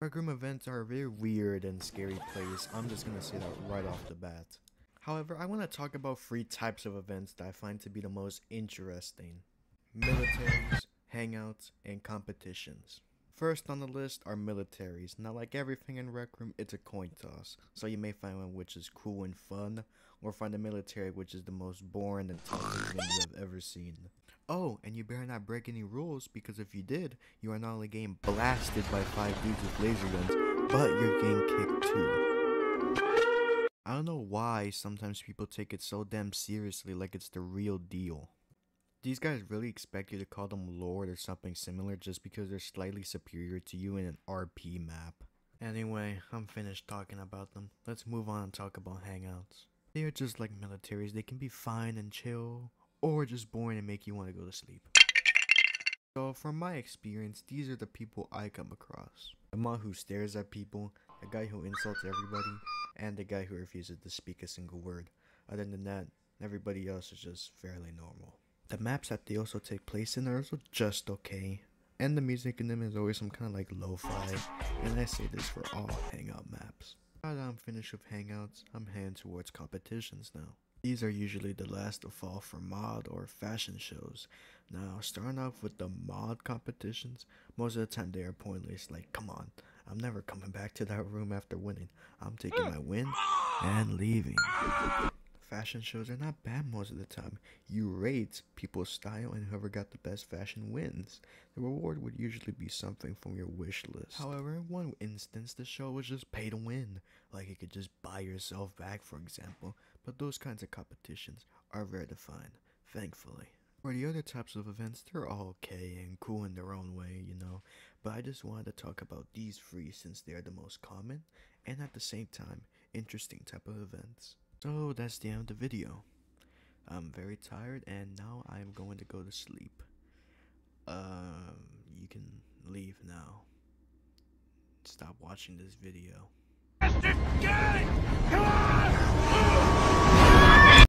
Rec room events are a very weird and scary place. I'm just gonna say that right off the bat. However, I want to talk about three types of events that I find to be the most interesting. Militaries, hangouts, and competitions. First on the list are militaries. Now, like everything in Rec Room, it's a coin toss. So you may find one which is cool and fun, or find a military which is the most boring and toughest thing you have ever seen. Oh, and you better not break any rules, because if you did, you are not only getting blasted by five dudes with laser guns, but you're getting kicked too. I don't know why sometimes people take it so damn seriously like it's the real deal. These guys really expect you to call them Lord or something similar just because they're slightly superior to you in an RP map. Anyway, I'm finished talking about them. Let's move on and talk about hangouts. They are just like militaries, they can be fine and chill, or just boring and make you want to go to sleep. So, from my experience, these are the people I come across. The one who stares at people, the guy who insults everybody, and the guy who refuses to speak a single word. Other than that, everybody else is just fairly normal. The maps that they also take place in are also just okay. And the music in them is always some kind of like lo-fi. And I say this for all hangout maps. Now that I'm finished with hangouts, I'm heading towards competitions now. These are usually the last to fall for mod or fashion shows. Now, starting off with the mod competitions, most of the time they are pointless. Like, come on, I'm never coming back to that room after winning. I'm taking hmm. my win and leaving. Fashion shows are not bad most of the time. You rate people's style, and whoever got the best fashion wins. The reward would usually be something from your wish list. However, in one instance, the show was just pay to win. Like you could just buy yourself back, for example. But those kinds of competitions are rare to find, thankfully. For the other types of events, they're all okay and cool in their own way, you know. But I just wanted to talk about these three since they are the most common and at the same time interesting type of events. So that's the end of the video. I'm very tired and now I'm going to go to sleep. Um, you can leave now. Stop watching this video.